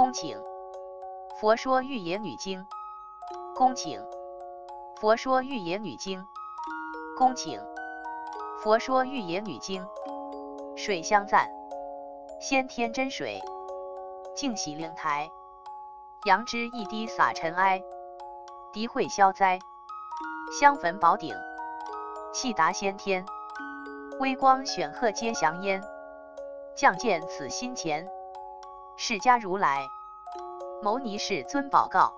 恭请。佛说玉野女经。恭请。佛说玉野女经。恭请。佛说玉野女经。水香赞。先天真水。净洗灵台。杨枝一滴洒尘埃。涤秽消灾。香焚宝鼎。气达先天。微光选鹤皆祥烟。降见此心前。释迦如来。牟尼世尊宝告，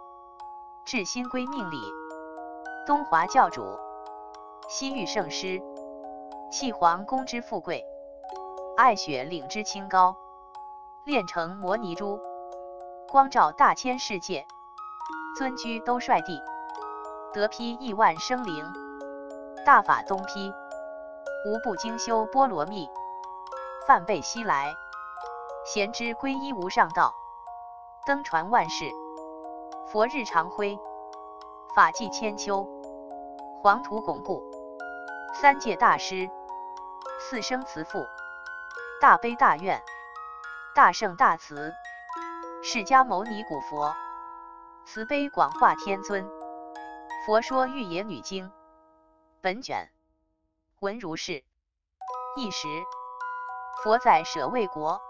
至心归命礼，东华教主，西域圣师，弃皇宫之富贵，爱雪岭之清高，炼成摩尼珠，光照大千世界，尊居兜率地，得披亿万生灵，大法东披，无不精修波罗蜜，梵呗西来，贤之皈依无上道。登传万世，佛日常辉，法纪千秋，黄土巩固，三界大师，四生慈父，大悲大愿，大圣大慈，释迦牟尼古佛，慈悲广化天尊，佛说玉野女经，本卷。文如是。一时，佛在舍卫国，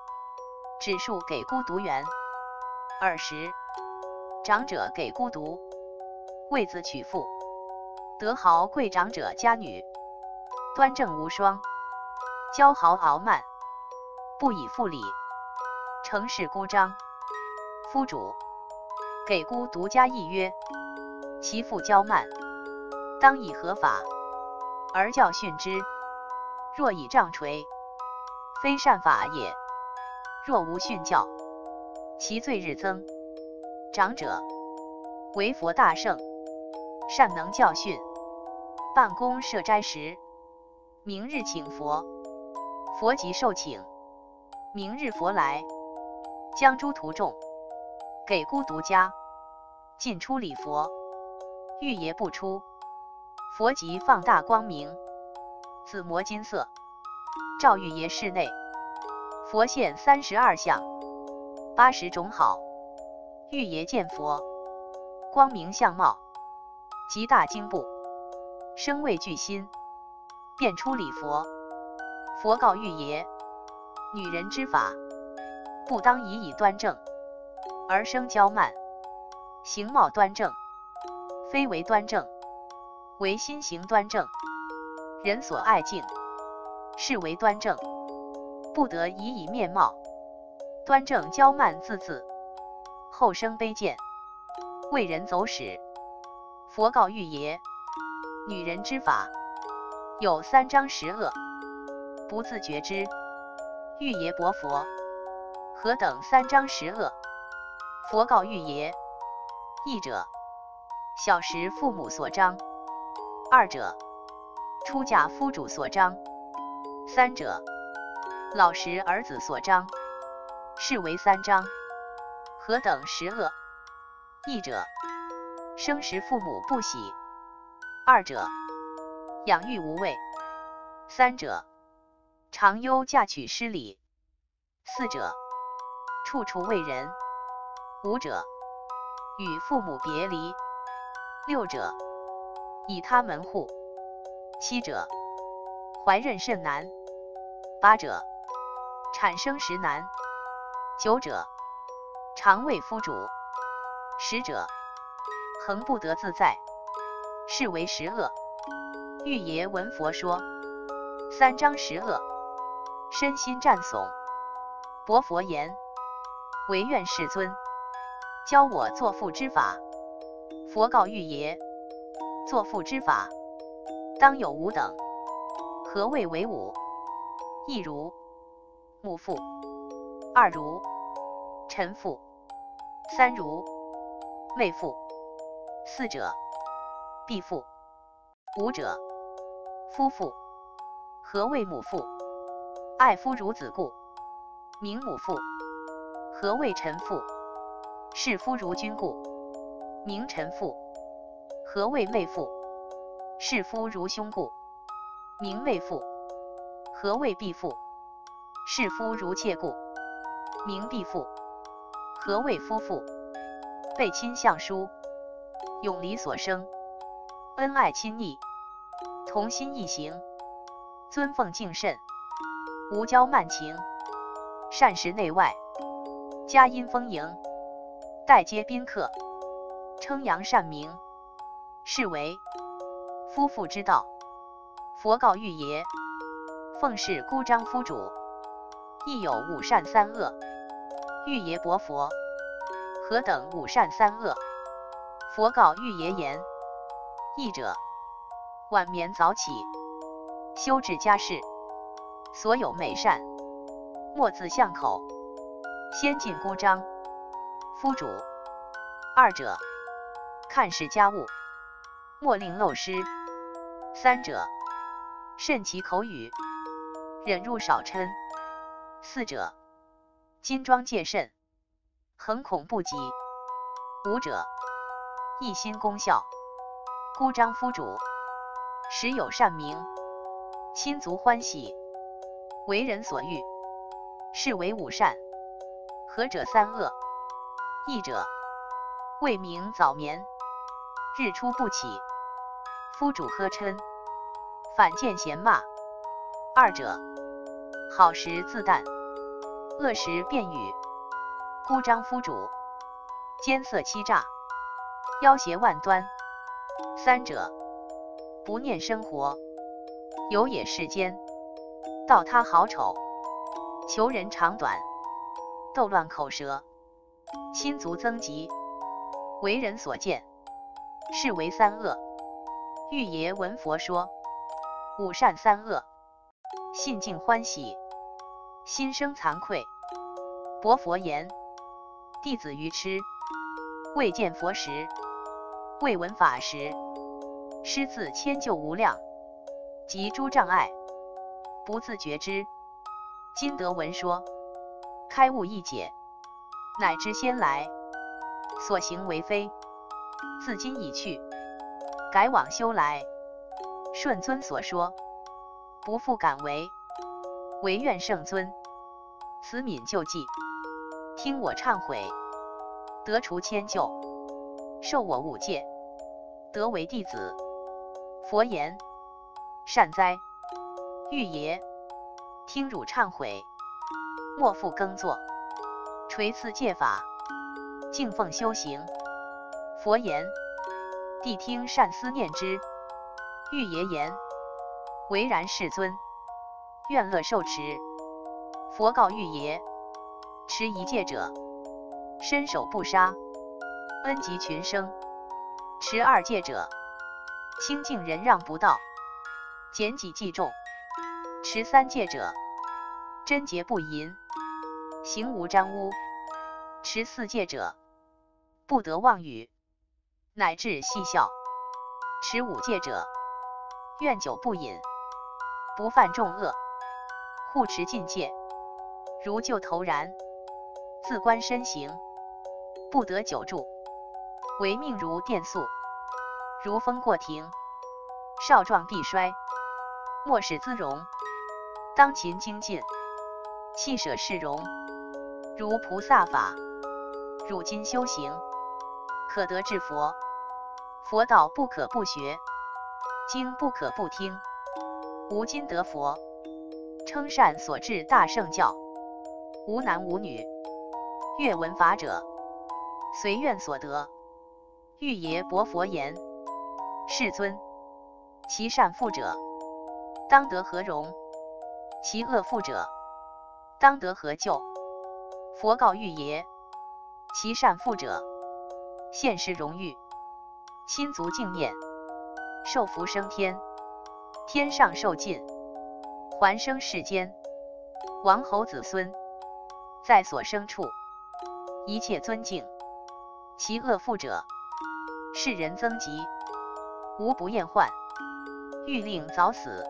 指数给孤独园。二十，长者给孤独，为子娶妇，德豪贵长者家女，端正无双，骄豪傲慢，不以复礼，成事孤张。夫主。给孤独家议曰：其父骄慢，当以合法。而教训之。若以杖锤，非善法也；若无训教，其罪日增。长者为佛大圣，善能教训。办公设斋时，明日请佛，佛即受请。明日佛来，将诸徒众给孤独家，进出礼佛。欲爷不出，佛即放大光明，紫磨金色，照玉爷室内。佛现三十二相。八十种好，玉爷见佛，光明相貌，极大惊怖，声畏惧心，便出礼佛。佛告玉爷：女人之法，不当以以端正，而生娇慢；形貌端正，非为端正，为心行端正，人所爱敬，是为端正，不得以以面貌。端正娇慢自恣，后生卑贱，为人走使。佛告玉爷：女人之法有三章十恶，不自觉之。玉爷薄佛：何等三章十恶？佛告玉爷：一者，小时父母所章；二者，出嫁夫主所章；三者，老时儿子所章。是为三章，何等十恶？一者，生时父母不喜；二者，养育无畏；三者，常忧嫁娶失礼；四者，处处为人；五者，与父母别离；六者，以他门户；七者，怀孕甚难；八者，产生时难。久者，常为夫主；十者，恒不得自在，是为十恶。玉爷闻佛说三章十恶，身心战悚。薄佛言：唯愿世尊教我作父之法。佛告玉爷：作父之法，当有五等。何谓为五？亦如母父。二如臣父，三如妹父，四者婢父，五者夫妇。何谓母父？爱夫如子故，名母父。何谓臣父？视夫如君故，名臣父。何谓妹父？视夫如兄故，名妹父。何谓婢父？视夫如妾故。名必妇，何谓夫妇？背亲相疏，永离所生，恩爱亲昵，同心一行，尊奉敬慎，无骄慢情，善事内外，佳音丰盈，待接宾客，称扬善名，是为夫妇之道。佛告玉爷：奉是孤张夫主，亦有五善三恶。玉爷薄佛。何等五善三恶？佛告玉爷言：义者，晚眠早起，修治家事，所有美善，莫自巷口，先进孤张夫主；二者，看视家务，莫令漏失；三者，慎其口语，忍入少嗔；四者，金装戒慎。恒恐不及。五者，一心功效，孤张夫主，时有善名，亲族欢喜，为人所欲，是为五善。何者三恶？一者，未明早眠，日出不起，夫主呵嗔，反见嫌骂。二者，好时自淡，恶时便语。孤张夫主，奸色欺诈，妖邪万端。三者，不念生活，有也世间，道他好丑，求人长短，斗乱口舌，心足增疾，为人所见，是为三恶。玉爷闻佛说，五善三恶，信敬欢喜，心生惭愧。薄佛言。弟子愚痴，未见佛时，未闻法时，师自迁就无量，及诸障碍，不自觉知。今得闻说，开悟一解，乃知先来所行为非，自今已去，改往修来，顺尊所说，不复敢为，唯愿圣尊。慈悯救济。听我忏悔，得除迁就，受我五戒，得为弟子。佛言：善哉，玉爷，听汝忏悔，莫复耕作，垂赐戒法，敬奉修行。佛言：谛听善思念之。玉爷言：唯然，世尊，愿乐受持。佛告玉爷。持一戒者，身手不杀，恩及群生；持二戒者，清净忍让不道，减己济众；持三戒者，贞洁不淫，行无沾污；持四戒者，不得妄语，乃至戏笑；持五戒者，愿酒不饮，不犯众恶，护持禁戒，如救头然。自观身形，不得久住，唯命如电速，如风过庭。少壮必衰，莫使姿容。当勤精进，弃舍世容。如菩萨法，汝今修行，可得至佛。佛道不可不学，经不可不听。吾今得佛，称善所至大圣教，无男无女。阅闻法者，随愿所得。玉爷薄佛言：世尊，其善富者，当得何荣？其恶富者，当得何救？佛告玉爷：其善富者，现世荣誉，亲族敬念，受福升天，天上受尽，还生世间，王侯子孙，在所生处。一切尊敬，其恶妇者，世人增疾，无不厌患，欲令早死，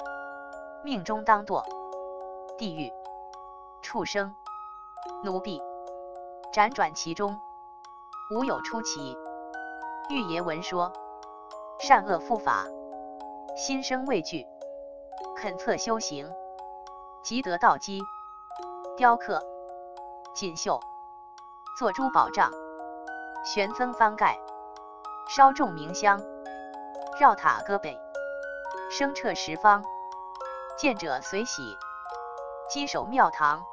命中当堕地狱、畜生、奴婢，辗转其中，无有出奇。玉爷闻说，善恶复法，心生畏惧，恳测修行，即得道基，雕刻、锦绣。做珠宝杖，玄增翻盖，烧众明香，绕塔歌北，声彻十方，见者随喜。稽首庙堂，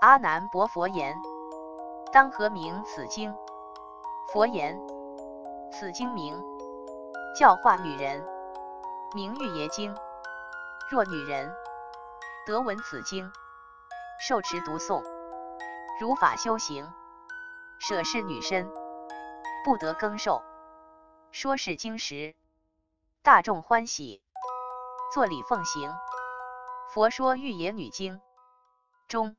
阿难薄佛言：当何名此经？佛言：此经名教化女人，名玉耶经。若女人得闻此经，受持读诵，如法修行，舍是女身，不得更受。说是经时，大众欢喜，作礼奉行。佛说《欲野女经》中。